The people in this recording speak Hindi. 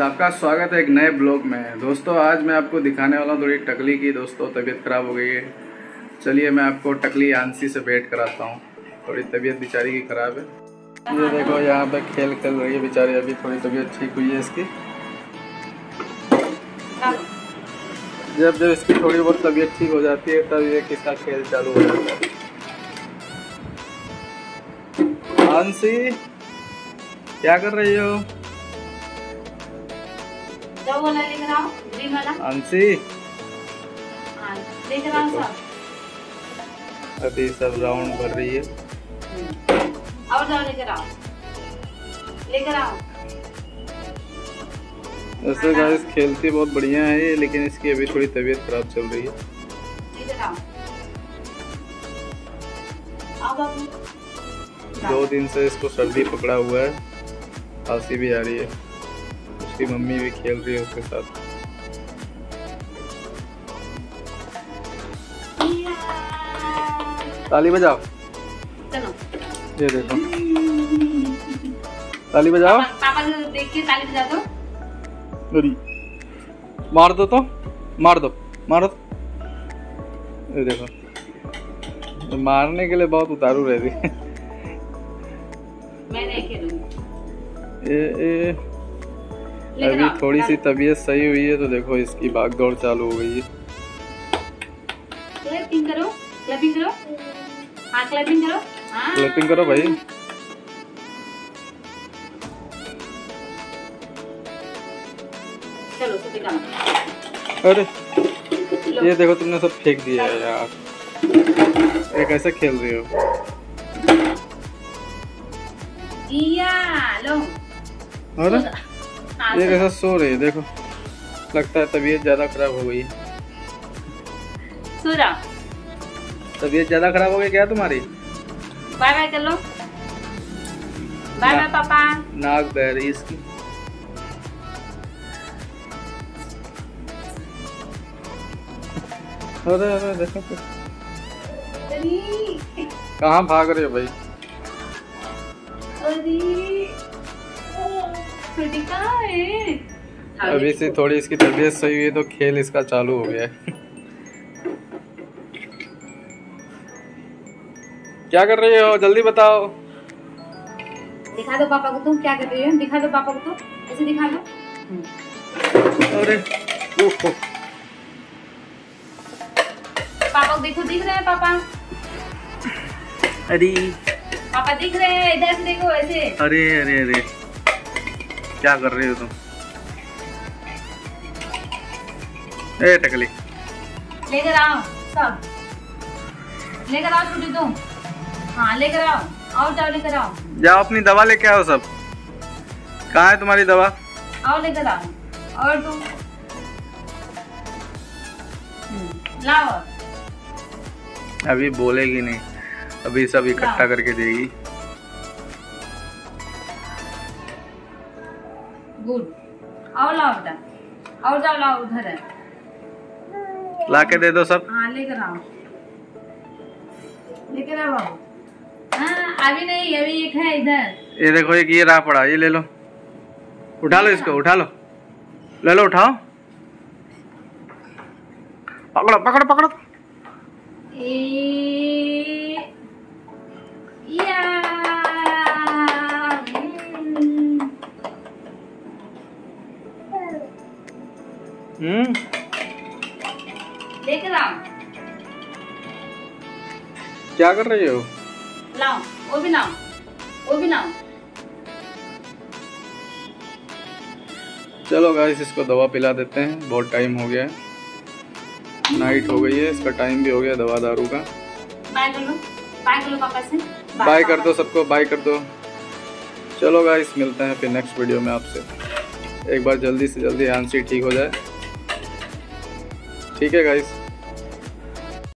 आपका स्वागत है एक नए ब्लॉग में। दोस्तों, आज मैं आपको दिखाने वाला हूँ थोड़ी टकली की। दोस्तों, तबीयत ख़राब हो गई है। चलिए, मैं आपको टकली आंसी से भेंट कराता हूँ। थोड़ी तबीयत बेचारी की ख़राब है। ये देखो, यहाँ पे खेल खेल रही है बेचारी। अभी थोड़ी तबीयत ठीक हुई है इसकी। जब जब इसकी थोड़ी बहुत तबीयत ठीक हो जाती है, तब ये किसका खेल चालू हो जाता है? आंसी, क्या कर रही हो? वाला ग्रीन वाला। आंसी हाँ सब। अभी सब राउंड भर रही है। और जाओ लेकर आओ। लेकर आओ। वैसे गाइस खेलती बहुत बढ़िया है लेकिन इसकी अभी थोड़ी तबीयत खराब चल रही है। दो दिन से इसको सर्दी पकड़ा हुआ है। खांसी भी आ रही है। उसकी मम्मी भी खेल रही है उसके साथ। ताली बजाओ। चलो। ये देखो। ताली बजाओ। पापा देख के ताली बजा दो। मार दो तो। मार दो। मारो। तो। ये देखो। तो मारने के लिए बहुत उतारू रहती है। मैं नहीं खेलूँगी। ये लेकर अभी थोड़ी सी तबीयत सही हुई है तो देखो इसकी भाग दौड़ चालू हो गई है। क्लैपिंग करो क्लैपिंग करो। हाँ क्लैपिंग करो। हाँ। क्लैपिंग करो भाई। चलो सब अरे ये देखो तुमने सब फेंक दिया है यार। ये कैसे खेल रही हो? इया लो। अरे ये कैसा सो रही है देखो। लगता है तबीयत ज़्यादा खराब हो गई है। सो तबीयत ज़्यादा खराब हो गई क्या तुम्हारी? बाय बाय कर लो। बाय बाय पापा। नाक बह रही इसकी। अरे अरे देखो तो। कहाँ भाग रहे हो भाई? अरे। है अभी से थोड़ी इसकी तबीयत सही हुई तो खेल इसका चालू हो गया। है क्या कर रही हो? जल्दी बताओ। दिखा दो पापा को तुम क्या कर रही हो? दिखा दो पापा को तो ऐसे दिखा दो। अरे ओहो। पापा को देखो दिख रहे हैं पापा। अरे। पापा दिख रहे हैं इधर से देखो ऐसे। अरे अरे अरे। क्या कर रही हो तुम? ए टकली। लेकर आओ सब। लेकर आओ छोटी तुम। हाँ लेकर आओ आओ जाओ लेकर आओ। जाओ अपनी दवा लेके आओ सब। कहाँ है तुम्हारी दवा? आओ लेकर आओ। और तुम? हम्म, लाओ। अभी बोलेगी नहीं अभी सब इकट्ठा। करके देगी। गुड आओ लाओ बेटा आओ जाओ लाओ उधर है। ला के दे दो सब। हाँ लेकर आओ। लेकर आओ। हाँ अभी नहीं अभी एक है इधर। ये देखो एक ये रहा पड़ा ये ले लो। उठा लो इसको उठा लो। ले लो उठाओ। पकड़ो पकड़ो पकड़ो। ए हम्म। लेकर आओ क्या कर रही हो? लाओ वो भी लाओ वो भी लाओ। चलो गाइस इसको दवा पिला देते हैं। बहुत टाइम हो गया है। नाइट हो गई है इसका टाइम भी हो गया दवा दारू का। बाय कर लो बाय कर लो पापा से। बाय कर दो सबको बाय कर दो। चलो गाइस मिलते हैं फिर नेक्स्ट वीडियो में आपसे। एक बार जल्दी से जल्दी आंसी ठीक हो जाए। ठीक है गाइस